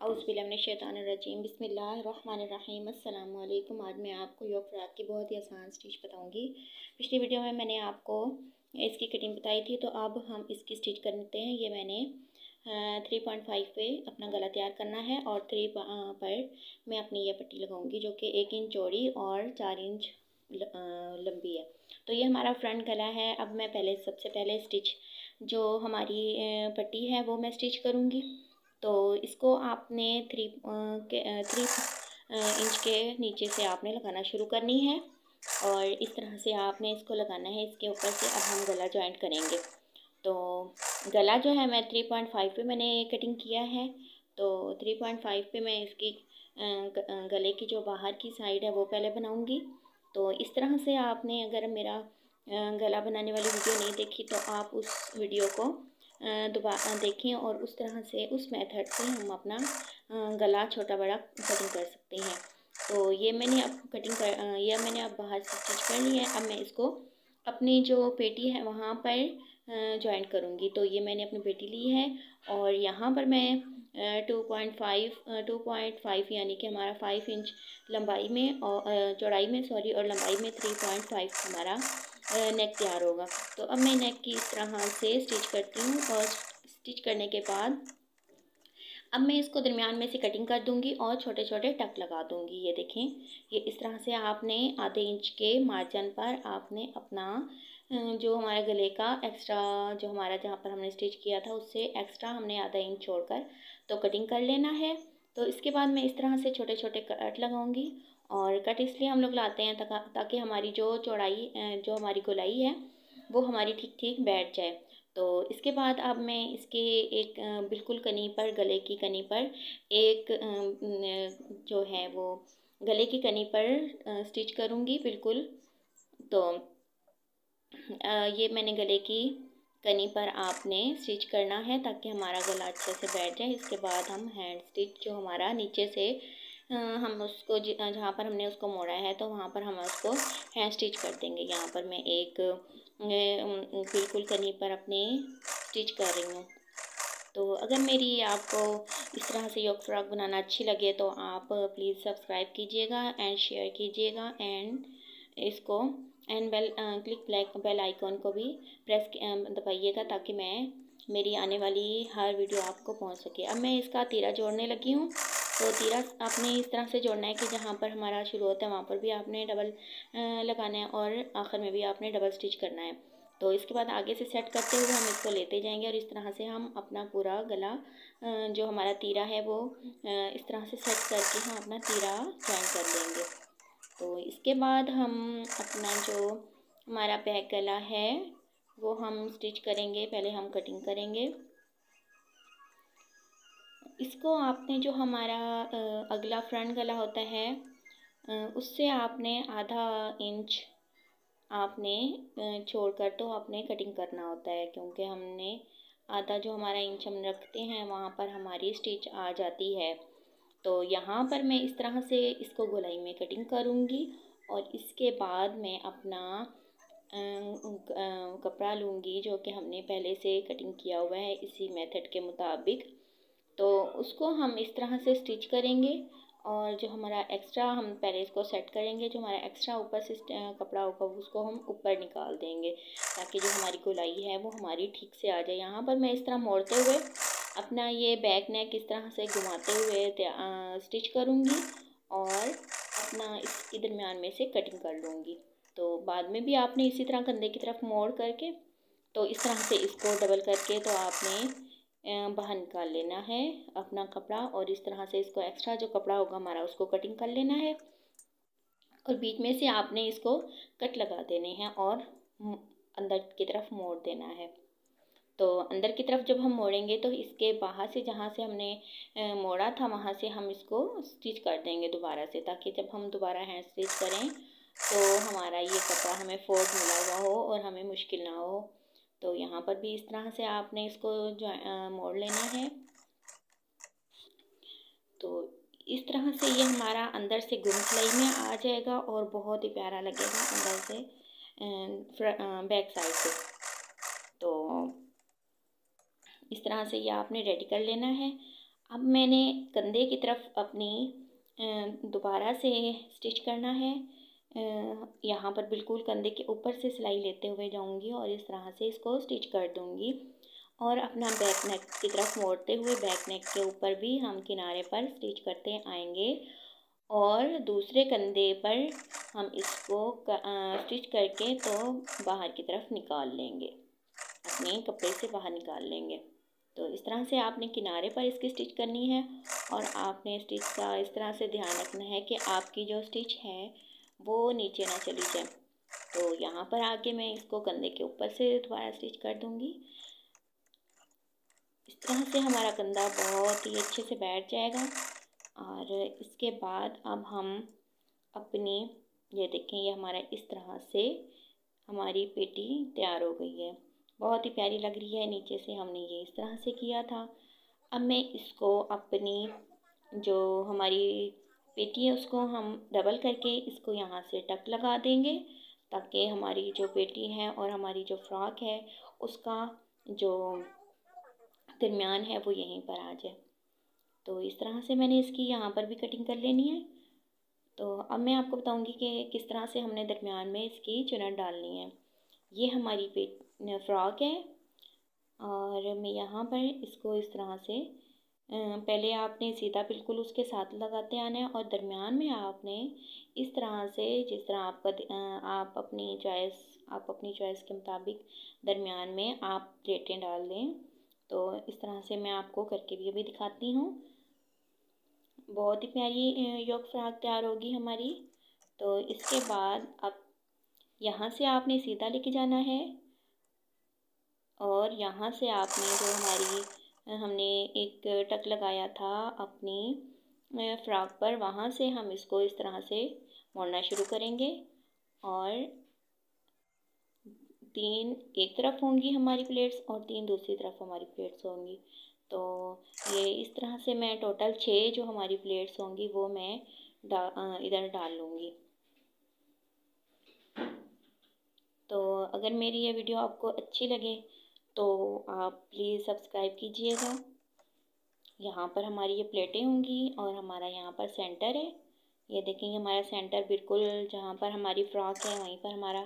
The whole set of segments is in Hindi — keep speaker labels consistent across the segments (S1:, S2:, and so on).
S1: अउज़बिल्लिनशैतानरजीम बिस्मिल्लाहिर्रहमानिर्रहीम अस्सलाम वालेकुम आज मैं आपको योग फ्राक की बहुत ही आसान स्टिच बताऊँगी। पिछली वीडियो में मैंने आपको इसकी कटिंग बताई थी तो अब हम इसकी स्टिच करते हैं। ये मैंने थ्री पॉइंट फाइव पे अपना गला तैयार करना है और थ्री पर मैं अपनी ये पट्टी लगाऊँगी, जो कि एक इंच चौड़ी और चार इंच लंबी है। तो ये हमारा फ्रंट गला है। अब मैं पहले, सबसे पहले स्टिच, जो हमारी पट्टी है, वो मैं स्टिच करूँगी। तो इसको आपने थ्री के थ्री इंच के नीचे से आपने लगाना शुरू करनी है और इस तरह से आपने इसको लगाना है। इसके ऊपर से अब हम गला जॉइंट करेंगे। तो गला जो है मैं थ्री पॉइंट फाइव पर मैंने कटिंग किया है। तो थ्री पॉइंट फाइव पर मैं इसकी गले की जो बाहर की साइड है वो पहले बनाऊँगी। तो इस तरह से आपने अगर मेरा गला बनाने वाली वीडियो नहीं देखी तो आप उस वीडियो को दोबारा देखें और उस तरह से उस मेथड से हम अपना गला छोटा बड़ा कटिंग कर सकते हैं। तो ये मैंने अब कटिंग कर यह मैंने अब बाहर से स्टिच कर लिया है। अब मैं इसको अपनी जो पेटी है वहाँ पर ज्वाइंट करूँगी। तो ये मैंने अपनी पेटी ली है और यहाँ पर मैं two point five two point five यानी कि हमारा फाइव इंच लंबाई में और चौड़ाई में सॉरी और लंबाई में थ्री पॉइंट फाइव हमारा नेक तैयार होगा। तो अब मैं नेक की इस तरह से स्टिच करती हूँ और स्टिच करने के बाद अब मैं इसको दरमियान में से कटिंग कर दूँगी और छोटे छोटे टक लगा दूँगी। ये देखें, ये इस तरह से आपने आधे इंच के मार्जिन पर आपने अपना जो हमारे गले का एक्स्ट्रा जो हमारा जहाँ पर हमने स्टिच किया था, उससे एक्स्ट्रा हमने आधा इंच छोड़कर तो कटिंग कर लेना है। तो इसके बाद मैं इस तरह से छोटे छोटे कट लगाऊँगी और कट इसलिए हम लोग लाते हैं ताकि हमारी जो चौड़ाई जो हमारी गोलाई है, वो हमारी ठीक ठीक बैठ जाए। तो इसके बाद अब मैं इसके एक बिल्कुल कनी पर, गले की कनी पर एक जो है वो गले की कनी पर स्टिच करूँगी, बिल्कुल। तो ये मैंने गले की कनी पर आपने स्टिच करना है, ताकि हमारा गला अच्छे से बैठ जाए। इसके बाद हम हैंड स्टिच जो हमारा नीचे से हम उसको जहाँ पर हमने उसको मोड़ा है तो वहाँ पर हम उसको हैंड स्टिच कर देंगे। यहाँ पर मैं एक बिल्कुल कहीं पर अपने स्टिच कर रही हूँ। तो अगर मेरी आपको इस तरह से योग फ्रॉक बनाना अच्छी लगे तो आप प्लीज़ सब्सक्राइब कीजिएगा एंड शेयर कीजिएगा एंड इसको and bell click black bell icon को भी प्रेस दबाइएगा ताकि मैं मेरी आने वाली हर वीडियो आपको पहुँच सके। अब मैं इसका तीरा जोड़ने लगी हूँ। तो तीरा आपने इस तरह से जोड़ना है कि जहाँ पर हमारा शुरू होता है, वहाँ पर भी आपने डबल लगाना है और आखिर में भी आपने डबल स्टिच करना है। तो इसके बाद आगे से सेट करते हुए हम इसको लेते जाएँगे और इस तरह से हम अपना पूरा गला जो हमारा तीरा है वो इस तरह से सेट करके हम अपना तीरा ज्वाइन कर लेंगे। तो इसके बाद हम अपना जो हमारा बैक गला है, वो हम स्टिच करेंगे, पहले हम कटिंग करेंगे। इसको आपने जो हमारा अगला फ्रंट गला होता है उससे आपने आधा इंच आपने छोड़कर तो आपने कटिंग करना होता है, क्योंकि हमने आधा जो हमारा इंच हम रखते हैं, वहाँ पर हमारी स्टिच आ जाती है। तो यहाँ पर मैं इस तरह से इसको गोलाई में कटिंग करूँगी और इसके बाद मैं अपना कपड़ा लूँगी, जो कि हमने पहले से कटिंग किया हुआ है, इसी मेथड के मुताबिक। तो उसको हम इस तरह से स्टिच करेंगे और जो हमारा एक्स्ट्रा हम पहले इसको सेट करेंगे, जो हमारा एक्स्ट्रा ऊपर से कपड़ा होगा, उसको हम ऊपर निकाल देंगे ताकि जो हमारी गोलाई है वो हमारी ठीक से आ जाए। यहाँ पर मैं इस तरह मोड़ते हुए अपना ये बैक नेक इस तरह से घुमाते हुए स्टिच करूँगी और अपना इसके दरमियान में से कटिंग कर लूँगी। तो बाद में भी आपने इसी तरह कंधे की तरफ़ मोड़ करके तो इस तरह से इसको डबल करके तो आपने बाहर निकाल लेना है अपना कपड़ा और इस तरह से इसको एक्स्ट्रा जो कपड़ा होगा हमारा उसको कटिंग कर लेना है। और बीच में से आपने इसको कट लगा देने हैं और अंदर की तरफ़ मोड़ देना है। तो अंदर की तरफ़ जब हम मोड़ेंगे तो इसके बाहर से जहाँ से हमने मोड़ा था वहाँ से हम इसको स्टिच कर देंगे दोबारा से ताकि जब हम दोबारा हैंड स्टिच करें तो हमारा ये कपड़ा हमें फोल्ड मिला हुआ हो और हमें मुश्किल ना हो। तो यहाँ पर भी इस तरह से आपने इसको जो मोड़ लेना है। तो इस तरह से ये हमारा अंदर से गुम सिलाई में आ जाएगा और बहुत ही प्यारा लगेगा अंदर से बैक साइड से। तो इस तरह से ये आपने रेडी कर लेना है। अब मैंने कंधे की तरफ़ अपनी दोबारा से स्टिच करना है। यहाँ पर बिल्कुल कंधे के ऊपर से सिलाई लेते हुए जाऊँगी और इस तरह से इसको स्टिच कर दूँगी। और अपना बैक नेक की तरफ़ मोड़ते हुए बैक नेक के ऊपर भी हम किनारे पर स्टिच करते आएँगे। और दूसरे कंधे पर हम इसको स्टिच करके तो बाहर की तरफ़ निकाल लेंगे। अपने कपड़े से बाहर निकाल लेंगे। तो इस तरह से आपने किनारे पर इसकी स्टिच करनी है और आपने स्टिच का इस तरह से ध्यान रखना है कि आपकी जो स्टिच है वो नीचे ना चली जाए। तो यहाँ पर आके मैं इसको कंधे के ऊपर से दोबारा स्टिच कर दूँगी। इस तरह से हमारा कंधा बहुत ही अच्छे से बैठ जाएगा। और इसके बाद अब हम अपनी, ये देखें, ये हमारा इस तरह से हमारी पेटी तैयार हो गई है। बहुत ही प्यारी लग रही है, नीचे से हमने ये इस तरह से किया था। अब मैं इसको अपनी जो हमारी पेटी है उसको हम डबल करके इसको यहाँ से टक लगा देंगे, ताकि हमारी जो पेटी है और हमारी जो फ्रॉक है, उसका जो दरमियान है वो यहीं पर आ जाए। तो इस तरह से मैंने इसकी यहाँ पर भी कटिंग कर लेनी है। तो अब मैं आपको बताऊँगी कि किस तरह से हमने दरमियान में इसकी चुनट डालनी है। ये हमारी पेट फ्रॉक है और मैं यहाँ पर इसको इस तरह से पहले आपने सीधा बिल्कुल उसके साथ लगाते आना है और दरमियान में आपने इस तरह से, जिस तरह आपका आप अपनी चॉइस आप अपनी चॉइस के मुताबिक दरमियान में आप प्लेटें डाल दें। तो इस तरह से मैं आपको करके भी अभी दिखाती हूँ। बहुत ही प्यारी योग फ्राक तैयार होगी हमारी। तो इसके बाद अब यहाँ से आपने सीधा लेके जाना है और यहाँ से आपने जो हमारी हमने एक टक लगाया था अपनी फ्रॉक पर। वहाँ से हम इसको इस तरह से मोड़ना शुरू करेंगे और तीन, एक तरफ़ होंगी हमारी प्लेट्स और तीन दूसरी तरफ़ हमारी प्लेट्स होंगी। तो ये इस तरह से मैं टोटल छः जो हमारी प्लेट्स होंगी वो मैं डा इधर डाल लूँगी। तो अगर मेरी ये वीडियो आपको अच्छी लगे तो आप प्लीज़ सब्सक्राइब कीजिएगा। यहाँ पर हमारी ये प्लेटें होंगी और हमारा यहाँ पर सेंटर है। ये देखेंगे हमारा सेंटर बिल्कुल जहाँ पर हमारी फ्रॉक है, वहीं पर हमारा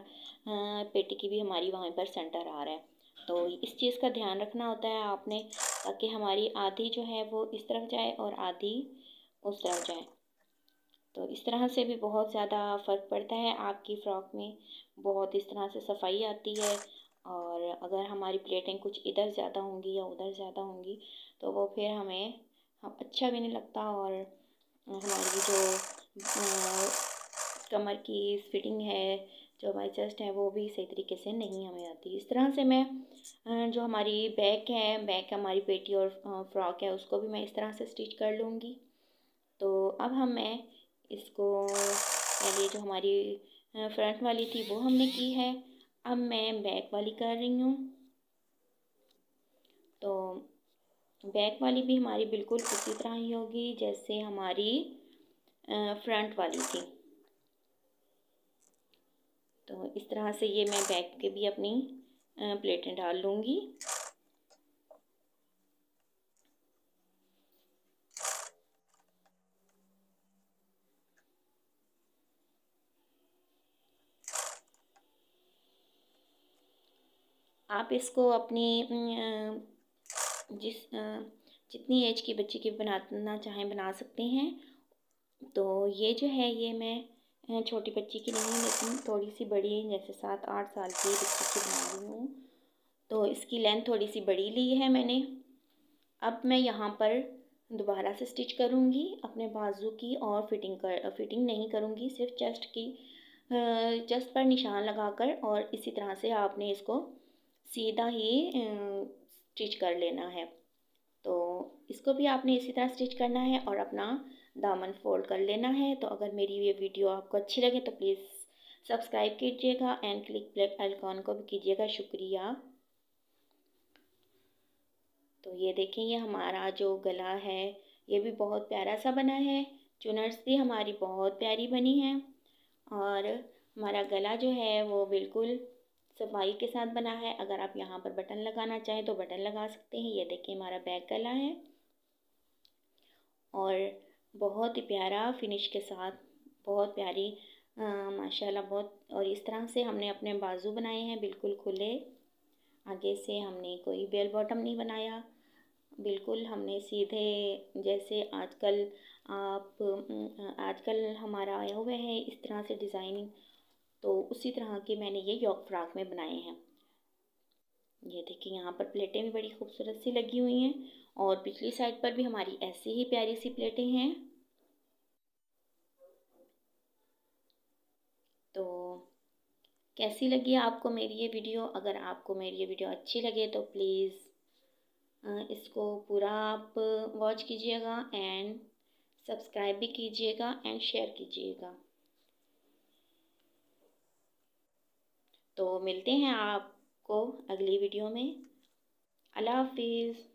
S1: पेटी की भी हमारी वहीं पर सेंटर आ रहा है। तो इस चीज़ का ध्यान रखना होता है आपने, ताकि हमारी आधी जो है वो इस तरफ़ जाए और आधी उस तरफ़ जाए। तो इस तरह से भी बहुत ज़्यादा फ़र्क पड़ता है। आपकी फ़्रॉक में बहुत इस तरह से सफ़ाई आती है। और अगर हमारी प्लेटें कुछ इधर ज़्यादा होंगी या उधर ज़्यादा होंगी तो वो फिर हमें हम अच्छा भी नहीं लगता और हमारी जो कमर की फिटिंग है, जो हमारी चेस्ट है, वो भी सही तरीके से नहीं हमें आती। इस तरह से मैं जो हमारी बैक है, बैक हमारी पेटी और फ्रॉक है, उसको भी मैं इस तरह से स्टिच कर लूँगी। तो अब हम मैं इसको, पहले जो हमारी फ्रंट वाली थी, वो हमने की है। अब मैं बैक वाली कर रही हूँ। तो बैक वाली भी हमारी बिल्कुल उसी तरह ही होगी जैसे हमारी फ्रंट वाली थी। तो इस तरह से ये मैं बैक के भी अपनी प्लेटें डाल लूँगी। आप इसको अपनी जिस जितनी एज की बच्ची की बनाना चाहें बना सकते हैं। तो ये जो है, ये मैं छोटी बच्ची की नहीं, लेकिन थोड़ी सी बड़ी, जैसे सात, आठ साल की बच्ची की बना रही हूँ। तो इसकी लेंथ थोड़ी सी बड़ी ली है मैंने। अब मैं यहाँ पर दोबारा से स्टिच करूँगी, अपने बाजू की और फिटिंग कर फिटिंग नहीं करूँगी, सिर्फ़ चेस्ट की चेस्ट पर निशान लगाकर और इसी तरह से आपने इसको सीधा ही स्टिच कर लेना है। तो इसको भी आपने इसी तरह स्टिच करना है और अपना दामन फोल्ड कर लेना है। तो अगर मेरी ये वीडियो आपको अच्छी लगे तो प्लीज़ सब्सक्राइब कीजिएगा एंड क्लिक ब्लैक आइकॉन को भी कीजिएगा। शुक्रिया। तो ये देखें ये हमारा जो गला है, ये भी बहुत प्यारा सा बना है। चुनर्स भी हमारी बहुत प्यारी बनी है और हमारा गला जो है वो बिल्कुल सफ़ाई के साथ बना है। अगर आप यहाँ पर बटन लगाना चाहें तो बटन लगा सकते हैं। ये देखिए हमारा बैग गला है। और बहुत ही प्यारा फिनिश के साथ, बहुत प्यारी माशाल्लाह बहुत, और इस तरह से हमने अपने बाजू बनाए हैं, बिल्कुल खुले। आगे से हमने कोई बेल बॉटम नहीं बनाया। बिल्कुल हमने सीधे, जैसे आजकल आप आजकल हमारा आया हुआ है, इस तरह से डिज़ाइनिंग तो उसी तरह के मैंने ये यॉक फ्राक में बनाए हैं। ये देखिए, यहाँ पर प्लेटें भी बड़ी खूबसूरत सी लगी हुई हैं और पिछली साइड पर भी हमारी ऐसी ही प्यारी सी प्लेटें हैं। तो कैसी लगी आपको मेरी ये वीडियो? अगर आपको मेरी ये वीडियो अच्छी लगे तो प्लीज़ इसको पूरा आप वॉच कीजिएगा एंड सब्सक्राइब भी कीजिएगा एंड शेयर कीजिएगा। तो मिलते हैं आपको अगली वीडियो में। अल्लाह हाफिज़।